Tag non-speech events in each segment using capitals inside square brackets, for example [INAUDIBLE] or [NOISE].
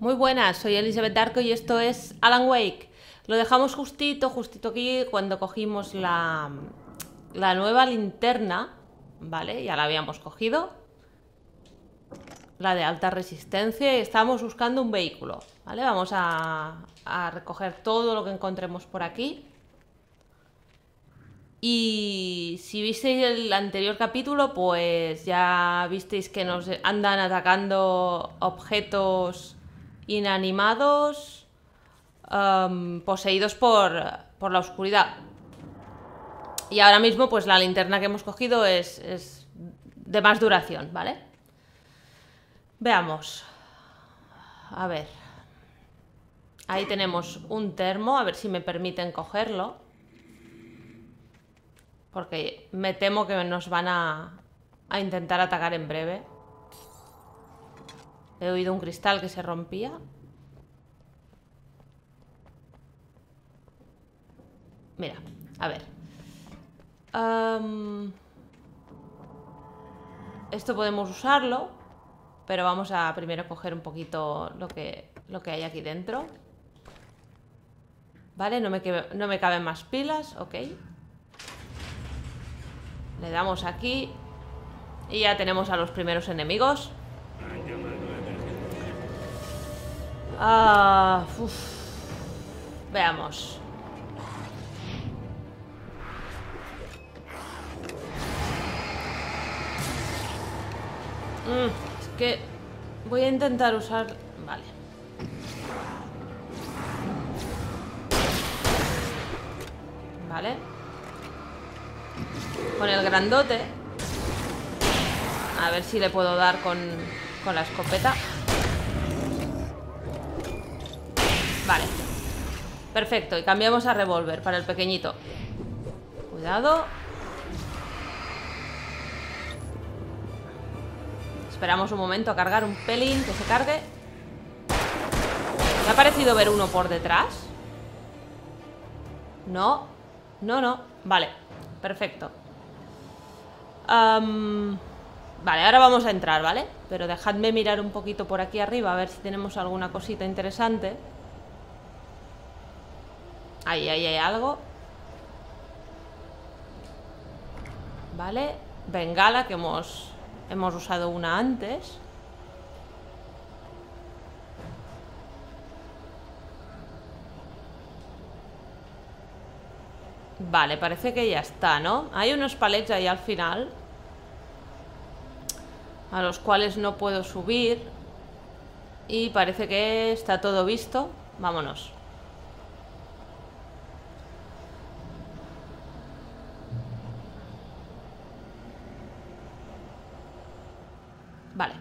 Muy buenas, soy Elizabeth Darko y esto es Alan Wake. Lo dejamos justito, justito aquí cuando cogimos la, la nueva linterna, ¿vale? Ya la habíamos cogido. La de alta resistencia y estábamos buscando un vehículo, ¿vale? Vamos a, a recoger todo lo que encontremos por aquí. Y si visteis el anterior capítulo, pues ya visteis que nos andan atacando objetos inanimados um, poseídos por, por, la oscuridad. Y ahora mismo, pues la linterna que hemos cogido es, es de más duración, ¿vale? Veamos. A ver. Ahí tenemos un termo, a ver si me permiten cogerlo. Porque me temo que nos van a, a intentar atacar en breve. He oído un cristal que se rompía. Mira, a ver. Esto podemos usarlo, pero vamos a primero coger un poquito lo que, lo que hay aquí dentro. Vale, no me, no me caben más pilas, ok. Le damos aquí y ya tenemos a los primeros enemigos. Ah, Veamos. Mm, es que voy a intentar usar... Vale. Vale. Con el grandote. A ver si le puedo dar con, con la escopeta. Vale. Perfecto, y cambiamos a revólver para el pequeñito. Cuidado. Esperamos un momento a cargar un pelín, que se cargue. ¿Me ha parecido ver uno por detrás? No. No, no. Vale. Perfecto. vale, ahora vamos a entrar, ¿vale? Pero dejadme mirar un poquito por aquí arriba a ver si tenemos alguna cosita interesante. Ahí, ahí hay algo. Vale. Bengala, que hemos, hemos usado una antes. Vale, parece que ya está, ¿no? Hay unos palets ahí al final A los cuales no puedo subir Y parece que está todo visto Vámonos Vale.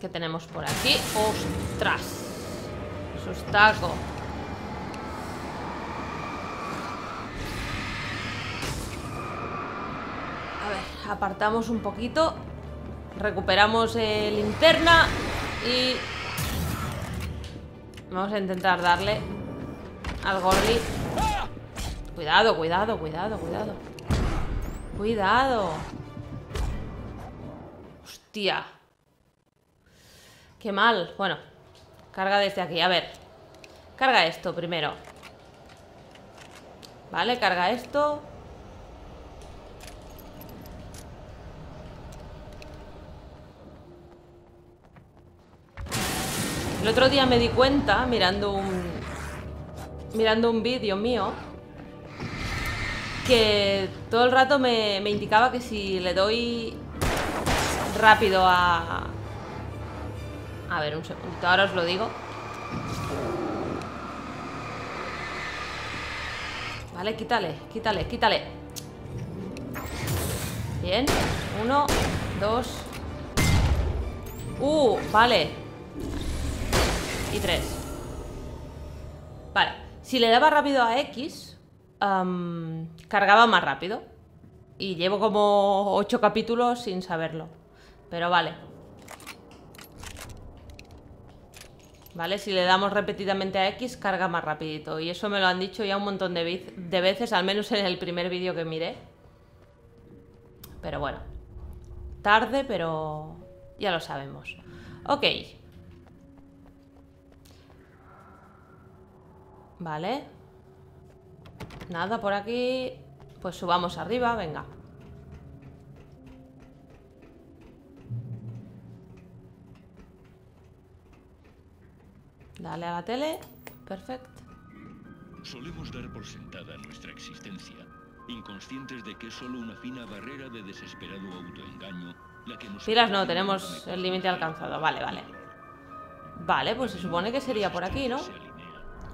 ¿Qué tenemos por aquí? ¡Ostras! Sustaco. A ver, apartamos un poquito. Recuperamos el linterna y... Vamos a intentar darle al gorri. Cuidado, cuidado, cuidado, cuidado. Cuidado. Hostia. Qué mal. Bueno, carga desde aquí. A ver. Carga esto primero. Vale, carga esto. El otro día me di cuenta, mirando un... Mirando un vídeo mío que todo el rato me, indicaba que si le doy rápido a... A ver, un segundo, ahora os lo digo. Vale, quítale, quítale, quítale. Bien, uno, dos... Uh, vale. Y tres. Vale, si le daba rápido a X cargaba más rápido. Y llevo como 8 capítulos sin saberlo. Pero vale. ¿Vale? Si le damos repetidamente a X, carga más rapidito. Y eso me lo han dicho ya un montón de, de veces, al menos en el primer vídeo que miré. Pero bueno. Tarde, pero, Ya lo sabemos. Ok. Vale. Nada por aquí. Pues subamos arriba, venga. Dale a la tele. Perfecto. Solemos dar por sentada nuestra existencia, inconscientes de que es solo una fina barrera de desesperado autoengaño la que nos... Pilas no, tenemos el límite alcanzado. Vale, vale. Vale, pues se supone que sería por aquí, ¿no?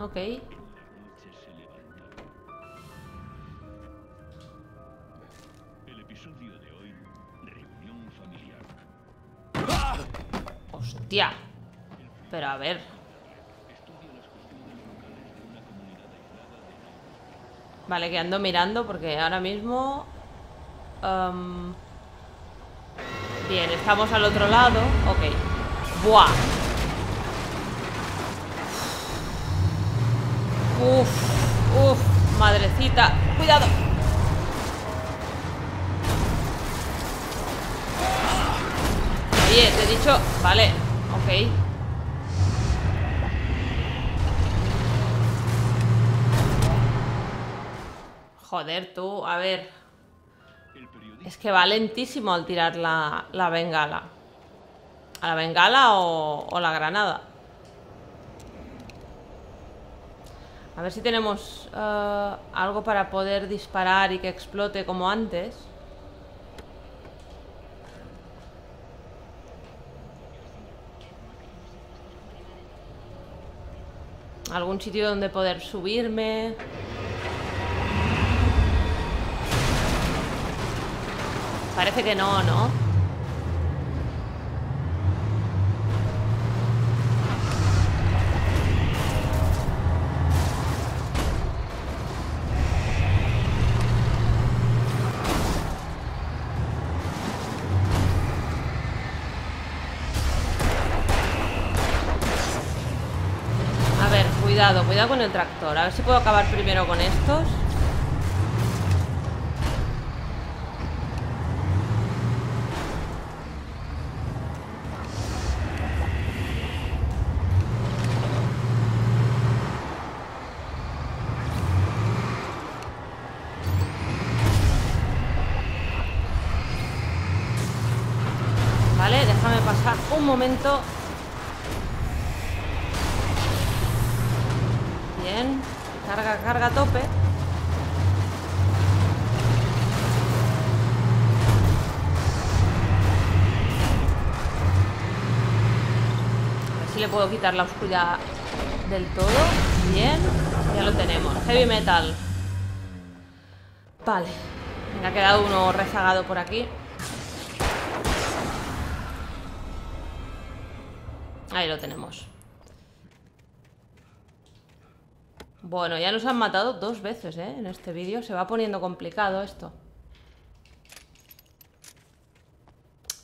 Ok. El episodio de hoy, reunión familiar. Hostia. Pero a ver. Vale, que ando mirando porque ahora mismo... em, bien, estamos al otro lado. Ok. Buah. Uf, uf, madrecita. Cuidado. Oye, te he dicho... Vale, ok. Joder, tú, a ver. Es que va lentísimo al tirar la, la bengala. ¿A la bengala o, o la granada? A ver si tenemos eh, algo para poder disparar y que explote como antes. Algún sitio donde poder subirme. Parece que no, ¿no? A ver, cuidado, cuidado con el tractor. A ver si puedo acabar primero con estos. Vale, déjame pasar un momento. Bien. Carga, carga a tope. Si le puedo quitar la oscuridad del todo. Bien. Ya lo tenemos. Heavy metal. Vale. Me ha quedado uno rezagado por aquí. Ahí lo tenemos. Bueno, ya nos han matado dos veces, ¿eh? En este vídeo. Se va poniendo complicado esto.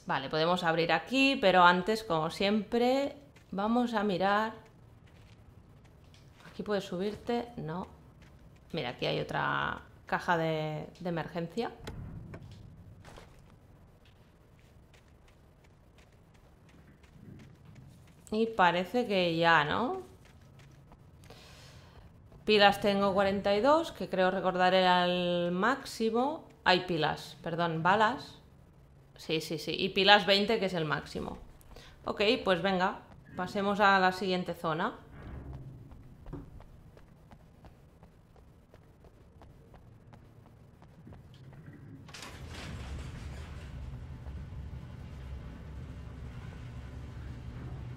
Vale, podemos abrir aquí, pero antes, como siempre, vamos a mirar... Aquí puedes subirte. No. Mira, aquí hay otra caja de, de emergencia. Y parece que ya, ¿no? Pilas tengo 42, que creo recordar era el máximo. Hay pilas, perdón, balas. Sí, sí, sí. Y pilas 20, que es el máximo. Ok, pues venga, pasemos a la siguiente zona.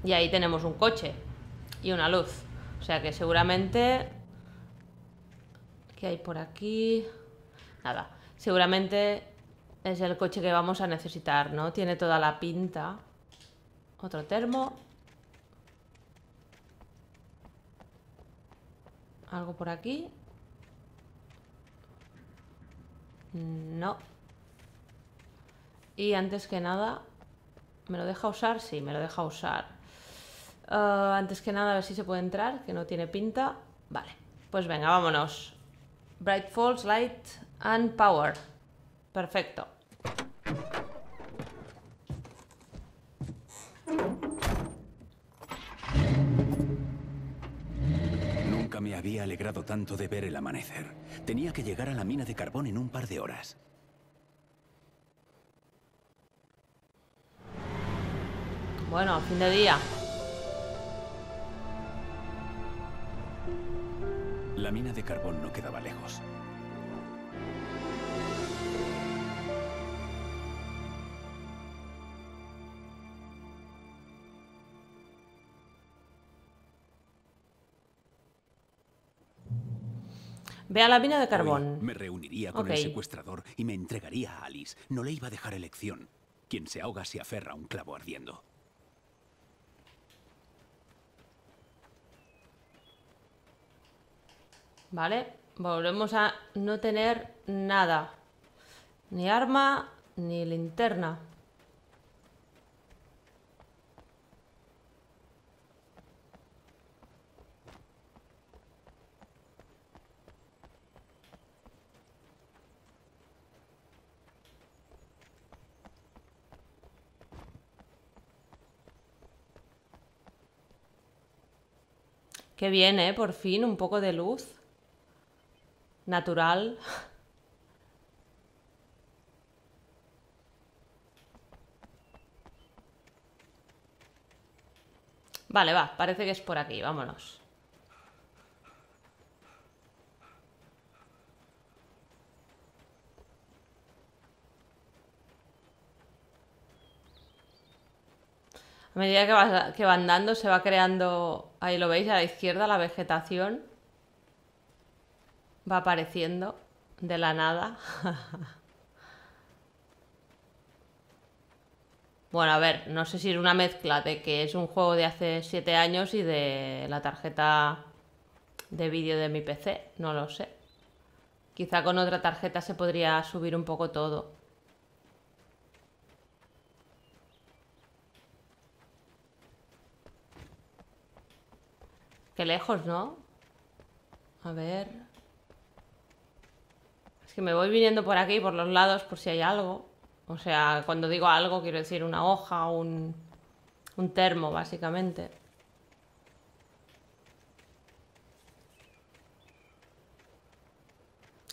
Y ahí tenemos un coche y una luz. O sea que seguramente... ¿Qué hay por aquí? Nada. Seguramente es el coche que vamos a necesitar, ¿no? Tiene toda la pinta. Otro termo. ¿Algo por aquí? No. Y antes que nada, ¿me lo deja usar? Sí, me lo deja usar. Eh, antes que nada, a ver si se puede entrar, que no tiene pinta. Vale, pues venga, vámonos. Bright Falls, Light and Power. Perfecto. Nunca me había alegrado tanto de ver el amanecer. Tenía que llegar a la mina de carbón en un par de horas. Bueno, fin de día. Mina de carbón no quedaba lejos. Ve a la mina de Hoy carbón. me reuniría con el secuestrador y me entregaría a Alice. No le iba a dejar elección. Quien se ahoga se aferra a un clavo ardiendo. Vale, volvemos a no tener nada. Ni arma, ni linterna. Qué bien, ¿eh? Por fin, un poco de luz. Natural. Vale, va, parece que es por aquí, vámonos. A medida que va, que va andando se va creando, ahí lo veis a la izquierda, la vegetación va apareciendo de la nada. [LAUGHS] Bueno, a ver, no sé si es una mezcla de que es un juego de hace 7 años y de la tarjeta de vídeo de mi PC, no lo sé. Quizá con otra tarjeta se podría subir un poco todo. Qué lejos, ¿no? A ver. Es que me voy viniendo por aquí, por los lados, por si hay algo. O sea, cuando digo algo, quiero decir una hoja, un, un termo, básicamente.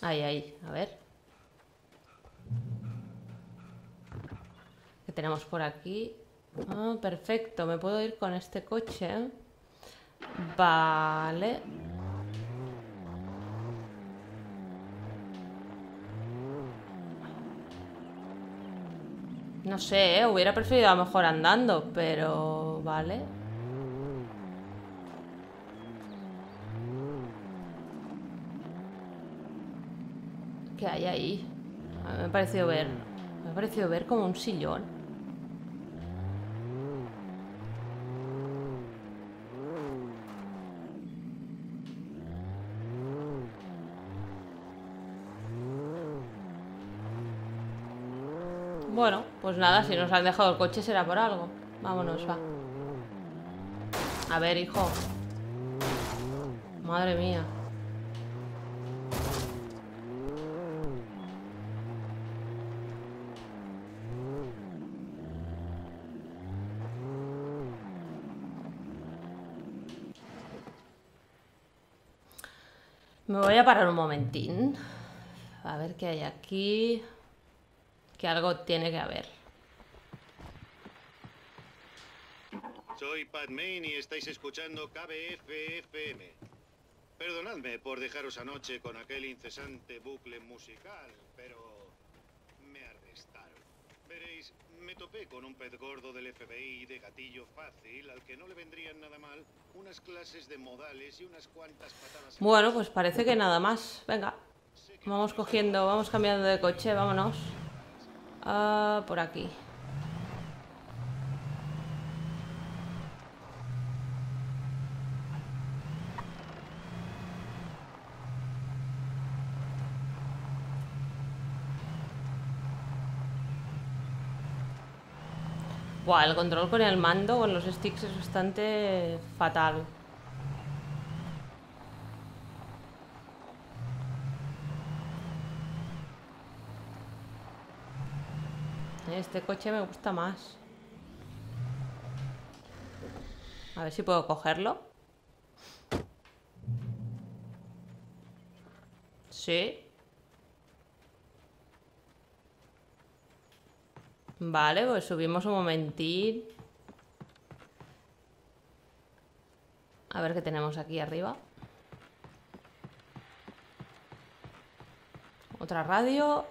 Ahí, ahí, a ver. ¿Qué tenemos por aquí? Ah, perfecto, me puedo ir con este coche. Vale. No sé, ¿eh? hubiera preferido a lo mejor andando, pero vale. ¿Qué hay ahí? Me ha parecido ver. Me ha parecido ver como un sillón. Bueno, pues nada, si nos han dejado el coche será por algo. Vámonos, va. A ver, hijo. Madre mía. Me voy a parar un momentín. A ver qué hay aquí. Que algo tiene que haber. Soy Pat Main y estáis escuchando KBFFM. Perdonadme por dejaros anoche con aquel incesante bucle musical, pero me arrestaron. Veréis, me topé con un pez gordo del FBI de gatillo fácil al que no le vendrían nada mal unas clases de modales y unas cuantas patadas. en Bueno, pues parece que nada más. Venga. Vamos cogiendo, vamos cambiando de coche, vámonos. Ah, por aquí. El control con el mando, con los sticks es bastante fatal. Este coche me gusta más. A ver si puedo cogerlo. Sí. Vale, pues subimos un momentín. A ver qué tenemos aquí arriba. Otra radio.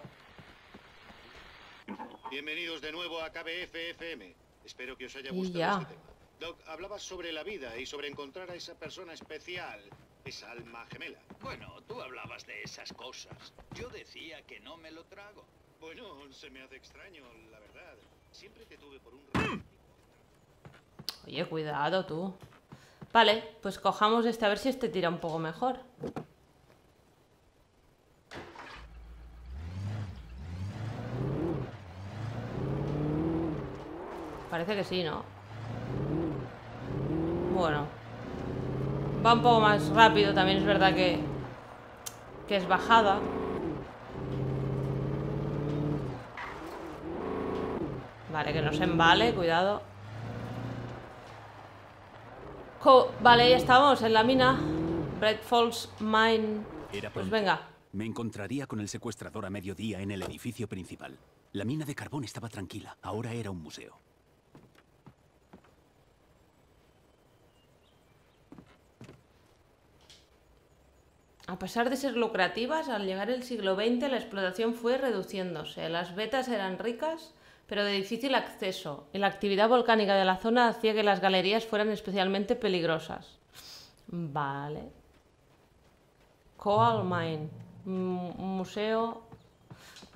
Bienvenidos de nuevo a KBF-FM. Espero que os haya gustado ya. este tema. Doc, hablabas sobre la vida y sobre encontrar a esa persona especial, esa alma gemela. Bueno, tú hablabas de esas cosas. Yo decía que no me lo trago. Bueno, se me hace extraño, la verdad. Siempre te tuve por un romántico. Oye, cuidado tú. Vale, pues cojamos este a ver si este tira un poco mejor. Parece que sí, ¿no? Bueno. Va un poco más rápido, también es verdad que... Que es bajada. Vale, que no se embale, cuidado. Co- vale, ya estamos en la mina. Bright Falls Mine. Pues venga. Me encontraría con el secuestrador a mediodía en el edificio principal. La mina de carbón estaba tranquila, ahora era un museo. A pesar de ser lucrativas, al llegar el siglo XX la explotación fue reduciéndose. Las vetas eran ricas, pero de difícil acceso, y la actividad volcánica de la zona hacía que las galerías fueran especialmente peligrosas. Vale. Coal Mine. Mm, Un museo.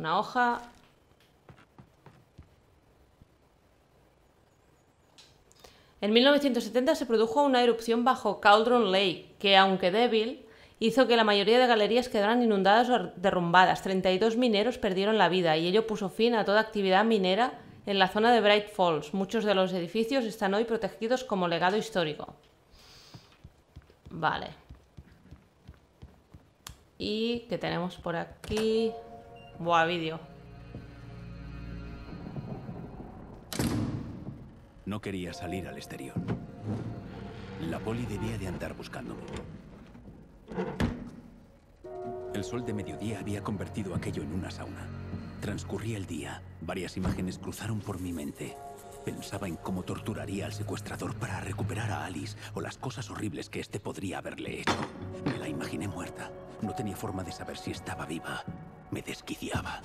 Una hoja. En 1970 se produjo una erupción bajo Cauldron Lake, que aunque débil, hizo que la mayoría de galerías quedaran inundadas o derrumbadas. 32 mineros perdieron la vida y ello puso fin a toda actividad minera en la zona de Bright Falls. Muchos de los edificios están hoy protegidos como legado histórico. Vale. ¿Y qué tenemos por aquí? Buah, vídeo. No quería salir al exterior. La poli debía de andar buscándome. El sol de mediodía había convertido aquello en una sauna. Transcurría el día. Varias imágenes cruzaron por mi mente. Pensaba en cómo torturaría al secuestrador para recuperar a Alice o las cosas horribles que éste podría haberle hecho. Me la imaginé muerta. No tenía forma de saber si estaba viva. Me desquiciaba.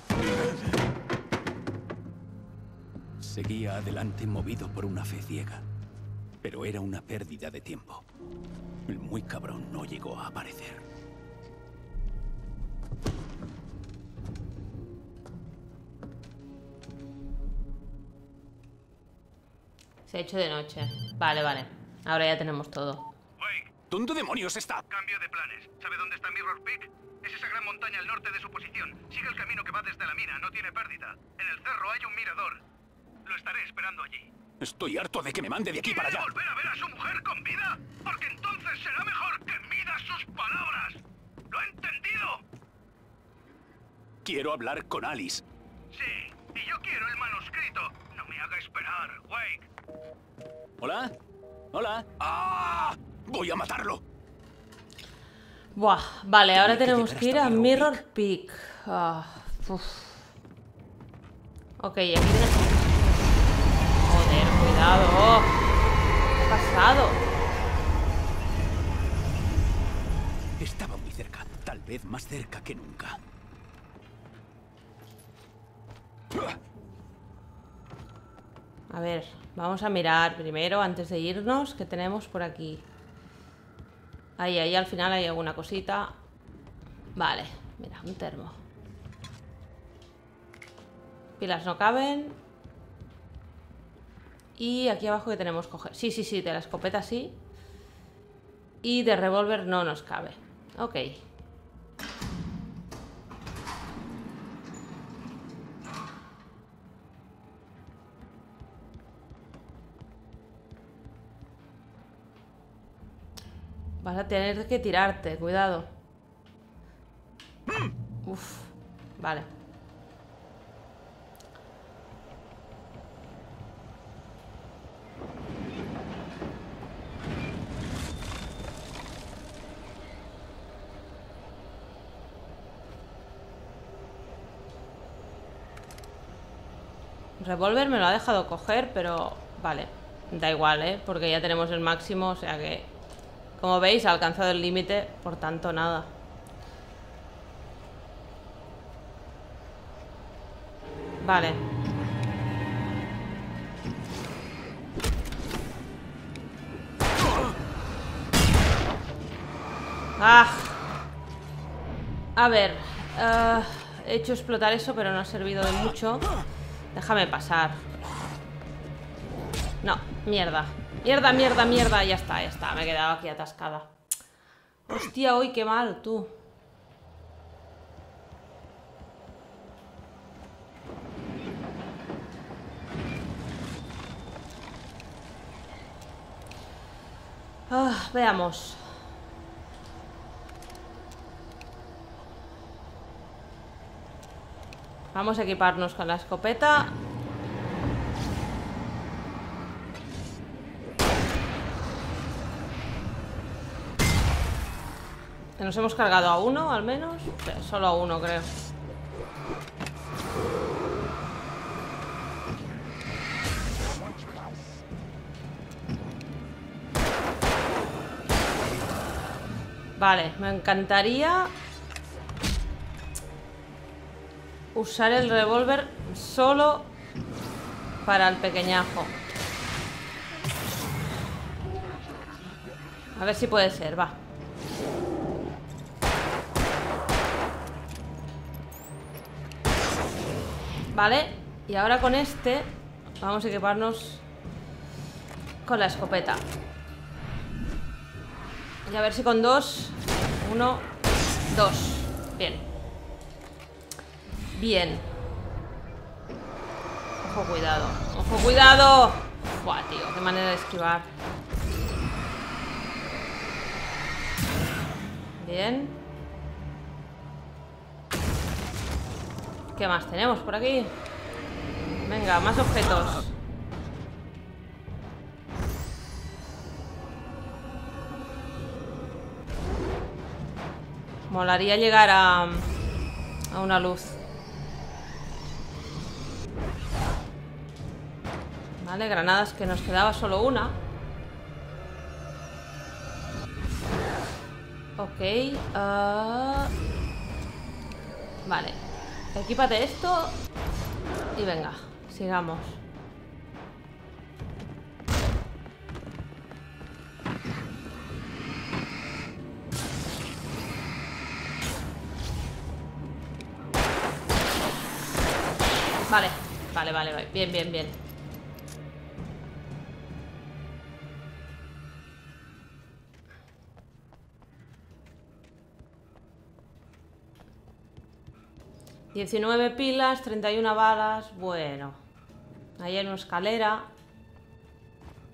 Seguía adelante movido por una fe ciega. Pero era una pérdida de tiempo. El muy cabrón no llegó a aparecer. Se ha hecho de noche. Vale, vale. Ahora ya tenemos todo. Wake, ¿Dónde demonios está? cambio de planes. ¿Sabe dónde está Mirror Peak? Es esa gran montaña al norte de su posición. Sigue el camino que va desde la mina, no tiene pérdida. En el cerro hay un mirador. Lo estaré esperando allí. Estoy harto de que me mande de aquí para ¿Quiere allá. volver a ver a su mujer con vida? Porque entonces será mejor que mida sus palabras. ¿Lo ha entendido? Quiero hablar con Alice. Sí, y yo quiero el manuscrito. No me haga esperar, Wake. ¿Hola? ¿Hola? ¡Ah! Voy a matarlo. Buah, vale, ahora tenemos que ir a Mirror Mirror Peak. Ah, uf. Ok, aquí tenemos... Cuidado. ¿Qué ha pasado? Estaba muy cerca, tal vez más cerca que nunca. A ver, vamos a mirar primero, antes de irnos, qué tenemos por aquí. Ahí, ahí al final hay alguna cosita. Vale, mira, un termo. Pilas no caben. Y aquí abajo que tenemos coger. Sí, sí, sí, de la escopeta sí. Y de revólver no nos cabe. Ok. Vas a tener que tirarte, cuidado. Uf, vale. Revólver me lo ha dejado coger, pero... Vale, da igual, ¿eh? Porque ya tenemos el máximo, o sea que... Como veis, ha alcanzado el límite, por tanto, nada. Vale. Ah. A ver. eh, he hecho explotar eso, pero no ha servido de mucho. Déjame pasar. No, mierda. Mierda, mierda, mierda. Ya está, ya está. Me he quedado aquí atascada. Hostia, hoy qué mal, tú. Ah, veamos. Vamos a equiparnos con la escopeta. Nos hemos cargado a uno, al menos. Solo a uno, creo. Vale, me encantaría usar el revólver solo para el pequeñajo. A ver si puede ser, va. Vale, y ahora con este vamos a equiparnos con la escopeta. Y a ver si con dos... Uno, dos. Bien. Bien. Ojo, cuidado. Ojo, cuidado. Buah, tío, qué manera de esquivar. Bien. ¿Qué más tenemos por aquí? Venga, más objetos. Molaría llegar a, a una luz. Vale, granadas que nos quedaba solo una. Ok. ah, Vale. Equípate esto. Y venga, sigamos. Vale, vale, vale. Bien, bien, bien. Diecinueve pilas, 31 balas. Bueno. Ahí hay una escalera.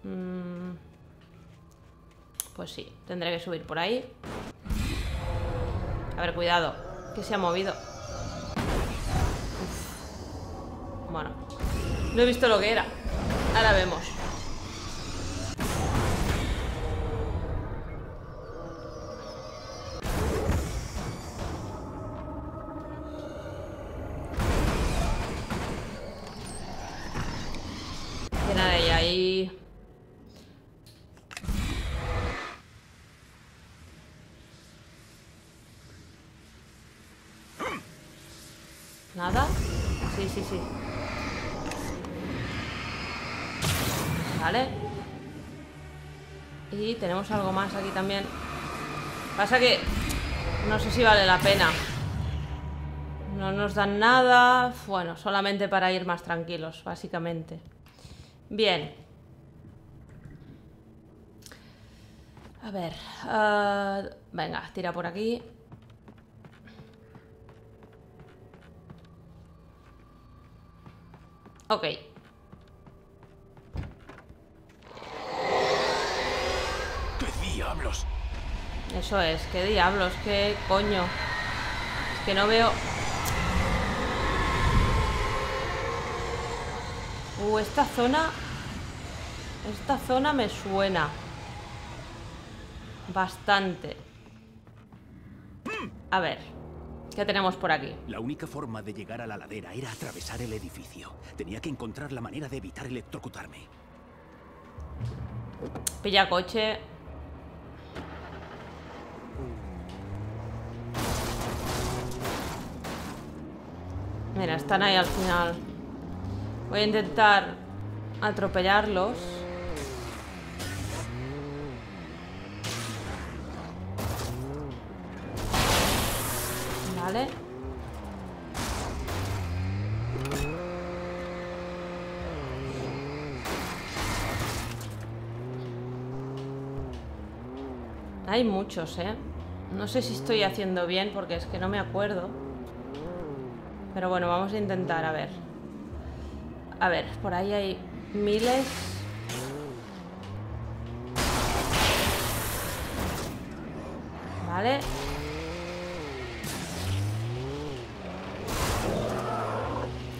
Mm. Pues sí, tendré que subir por ahí. A ver, cuidado. Que se ha movido. Bueno, no he visto lo que era. Ahora vemos. Aquí también. Pasa que no sé si vale la pena. No nos dan nada. Bueno, solamente para ir más tranquilos, básicamente. Bien. A ver. ah, venga, tira por aquí. Ok. ¿Qué diablos? Eso es, qué diablos, qué coño. Es que no veo. Uh, esta zona. Esta zona me suena. Bastante. A ver. ¿Qué tenemos por aquí? La única forma de llegar a la ladera era atravesar el edificio. Tenía que encontrar la manera de evitar electrocutarme. Pilla coche. Mira, están ahí al final. Voy a intentar atropellarlos. Vale. Hay muchos, ¿eh? No sé si estoy haciendo bien porque es que no me acuerdo. Pero bueno, vamos a intentar, a ver. A ver, por ahí hay miles. Vale.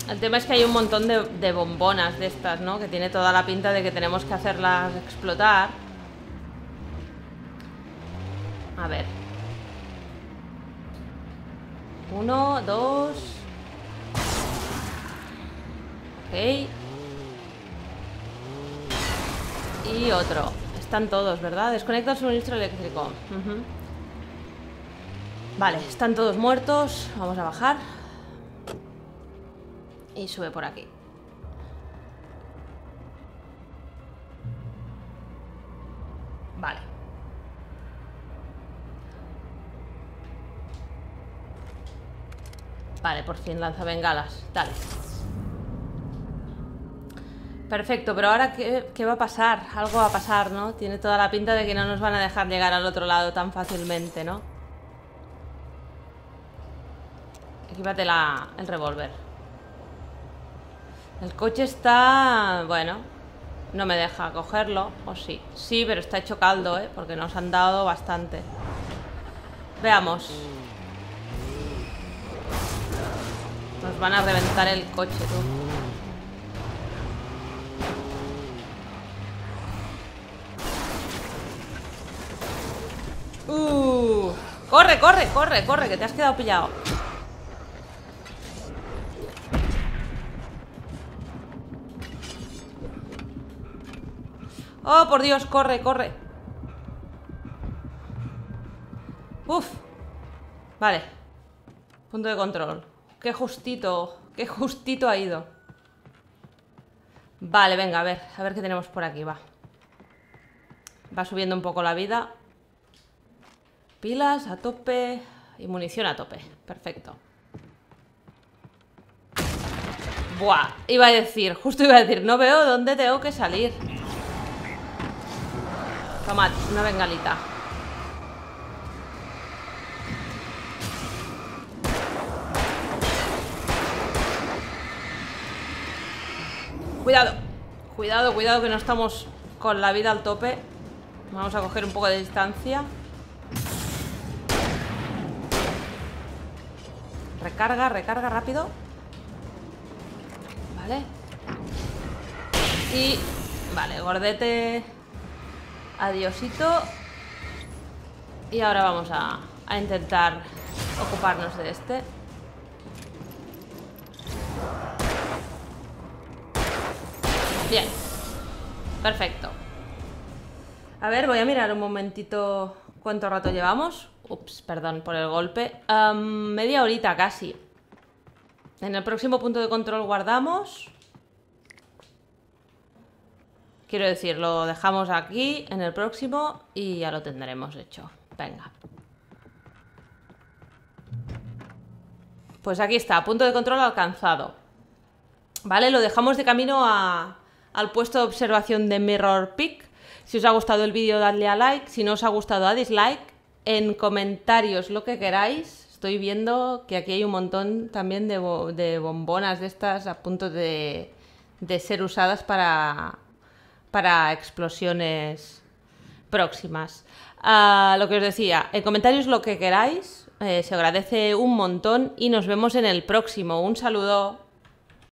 El tema es que hay un montón de, bombonas de estas, ¿no? Que tiene toda la pinta de que tenemos que hacerlas explotar. A ver. Uno, dos. Ok. Y otro. Están todos, ¿verdad? Desconecta el suministro eléctrico. Vale, están todos muertos. Vamos a bajar. Y sube por aquí. Vale. Vale, por fin lanza bengalas. Dale. Perfecto, pero ahora ¿qué, ¿qué, va a pasar? Algo va a pasar, ¿no? Tiene toda la pinta de que no nos van a dejar llegar al otro lado tan fácilmente, ¿no? Equípate la, el revólver. El coche está... Bueno, no me deja cogerlo, o sí. Sí, pero está hecho caldo, ¿eh? Porque nos han dado bastante. Veamos. Nos van a reventar el coche, tú. Uh, corre, corre, corre, corre, que te has quedado pillado. Oh, por Dios, corre, corre. Uf. Vale. Punto de control. Qué justito, qué justito ha ido. Vale, venga, a ver, a ver qué tenemos por aquí, va. Va subiendo un poco la vida. Pilas a tope y munición a tope. Perfecto. Buah, iba a decir, justo iba a decir, no veo dónde tengo que salir. Tomad, una bengalita. Cuidado. Cuidado, cuidado que no estamos con la vida al tope. Vamos a coger un poco de distancia. Recarga, recarga rápido. Vale. Y... Vale, gordete. Adiosito. Y ahora vamos a, a intentar ocuparnos de este. Bien. Perfecto. A ver, voy a mirar un momentito cuánto rato llevamos. Ups, perdón por el golpe. Media horita casi. En el próximo punto de control guardamos. Quiero decir, lo dejamos aquí en el próximo y ya lo tendremos hecho. Venga. Pues aquí está, punto de control alcanzado. Vale, lo dejamos de camino al puesto de observación de Mirror Peak. Si os ha gustado el vídeo, dadle a like. Si no os ha gustado, a dislike. En comentarios lo que queráis. Estoy viendo que aquí hay un montón también de, bo de bombonas de estas a punto de, de ser usadas para, para explosiones próximas. Uh, lo que os decía, en comentarios lo que queráis. Eh, se agradece un montón y nos vemos en el próximo. Un saludo.